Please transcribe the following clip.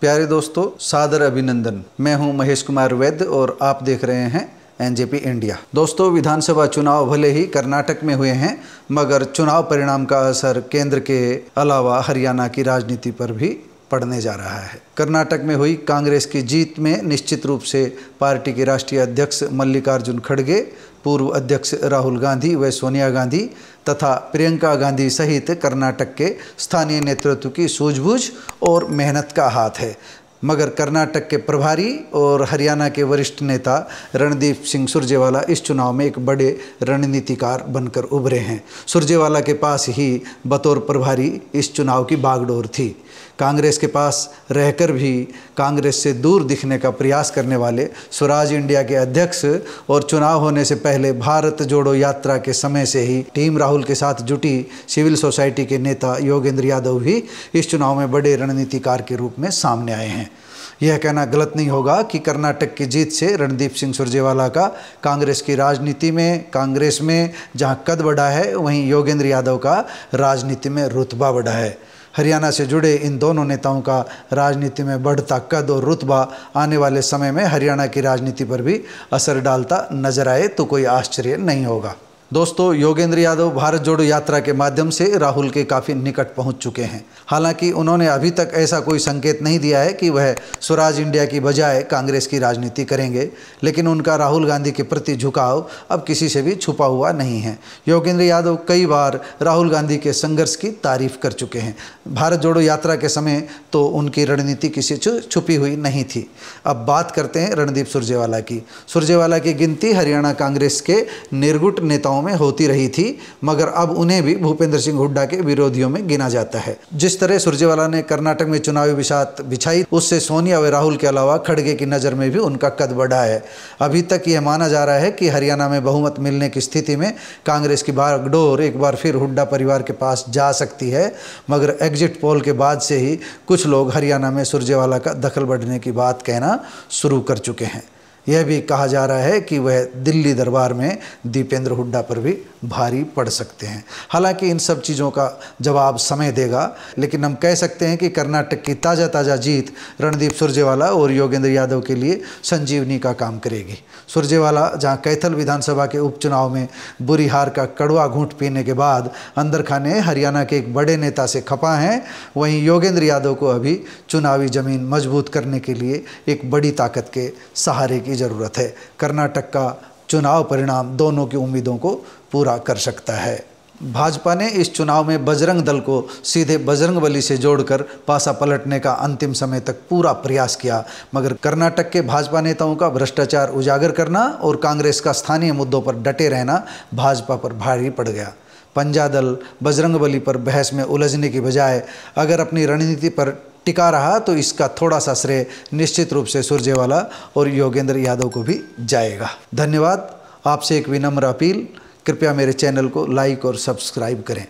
प्यारे दोस्तों, सादर अभिनंदन। मैं हूँ महेश कुमार वैद्य और आप देख रहे हैं एनजेपी इंडिया। दोस्तों, विधानसभा चुनाव भले ही कर्नाटक में हुए हैं, मगर चुनाव परिणाम का असर केंद्र के अलावा हरियाणा की राजनीति पर भी पड़ने जा रहा है। कर्नाटक में हुई कांग्रेस की जीत में निश्चित रूप से पार्टी के राष्ट्रीय अध्यक्ष मल्लिकार्जुन खड़गे, पूर्व अध्यक्ष राहुल गांधी व सोनिया गांधी तथा प्रियंका गांधी सहित कर्नाटक के स्थानीय नेतृत्व की सूझबूझ और मेहनत का हाथ है। मगर कर्नाटक के प्रभारी और हरियाणा के वरिष्ठ नेता रणदीप सिंह सुरजेवाला इस चुनाव में एक बड़े रणनीतिकार बनकर उभरे हैं। सुरजेवाला के पास ही बतौर प्रभारी इस चुनाव की बागडोर थी। कांग्रेस के पास रहकर भी कांग्रेस से दूर दिखने का प्रयास करने वाले स्वराज इंडिया के अध्यक्ष और चुनाव होने से पहले भारत जोड़ो यात्रा के समय से ही टीम राहुल के साथ जुटी सिविल सोसाइटी के नेता योगेंद्र यादव भी इस चुनाव में बड़े रणनीतिकार के रूप में सामने आए हैं। यह कहना गलत नहीं होगा कि कर्नाटक की जीत से रणदीप सिंह सुरजेवाला का कांग्रेस की राजनीति में, कांग्रेस में जहाँ कद बढ़ा है, वहीं योगेंद्र यादव का राजनीति में रुतबा बढ़ा है। हरियाणा से जुड़े इन दोनों नेताओं का राजनीति में बढ़ता कद और रुतबा आने वाले समय में हरियाणा की राजनीति पर भी असर डालता नज़र आए तो कोई आश्चर्य नहीं होगा। दोस्तों, योगेंद्र यादव भारत जोड़ो यात्रा के माध्यम से राहुल के काफ़ी निकट पहुँच चुके हैं। हालाँकि उन्होंने अभी तक ऐसा कोई संकेत नहीं दिया है कि वह स्वराज इंडिया की बजाय कांग्रेस की राजनीति करेंगे, लेकिन उनका राहुल गांधी के प्रति झुकाव अब किसी से भी छुपा हुआ नहीं है। योगेंद्र यादव कई बार राहुल गांधी के संघर्ष की तारीफ़ कर चुके हैं। भारत जोड़ो यात्रा के समय तो उनकी रणनीति किसी छुपी हुई नहीं थी। अब बात करते हैं रणदीप सुरजेवाला की। सुरजेवाला की गिनती हरियाणा कांग्रेस के निर्गुट नेताओं में होती रही थी, मगर अब उन्हें भी भूपेंद्र सिंह हुड्डा के विरोधियों में गिना जाता है। जिस तरह सुरजेवाला ने कर्नाटक में चुनावी विषात बिछाई, उससे सोनिया व राहुल के अलावा खड़गे की नज़र में भी उनका कद बढ़ा है। अभी तक यह माना जा रहा है कि हरियाणा में बहुमत मिलने की स्थिति में कांग्रेस की बागडोर एक बार फिर हुड्डा परिवार के पास जा सकती है, मगर एग्जिट पोल के बाद से ही कुछ लोग हरियाणा में सुरजेवाला का दखल बढ़ने की बात कहना शुरू कर चुके हैं। यह भी कहा जा रहा है कि वह दिल्ली दरबार में दीपेंद्र हुड्डा पर भी भारी पड़ सकते हैं। हालाँकि इन सब चीज़ों का जवाब समय देगा, लेकिन हम कह सकते हैं कि कर्नाटक की ताज़ा ताज़ा जीत रणदीप सुरजेवाला और योगेंद्र यादव के लिए संजीवनी का काम करेगी। सुरजेवाला, जहाँ कैथल विधानसभा के उपचुनाव में बुरी हार का कड़वा घूंट पीने के बाद अंदर खाने हरियाणा के एक बड़े नेता से खपा हैं, वहीं योगेंद्र यादव को अभी चुनावी ज़मीन मज़बूत करने के लिए एक बड़ी ताकत के सहारे की ज़रूरत है। कर्नाटक का चुनाव परिणाम दोनों की उम्मीदों को पूरा कर सकता है। भाजपा ने इस चुनाव में बजरंग दल को सीधे बजरंग बली से जोड़कर पासा पलटने का अंतिम समय तक पूरा प्रयास किया। मगर कर्नाटक के भाजपा नेताओं का भ्रष्टाचार उजागर करना और कांग्रेस का स्थानीय मुद्दों पर डटे रहना भाजपा पर भारी पड़ गया। पंजा दल बजरंग बली पर बहस में उलझने की बजाय अगर अपनी रणनीति पर टिका रहा तो इसका थोड़ा सा श्रेय निश्चित रूप से सुरजेवाला और योगेंद्र यादव को भी जाएगा। धन्यवाद। आपसे एक विनम्र अपील। कृपया मेरे चैनल को लाइक और सब्सक्राइब करें।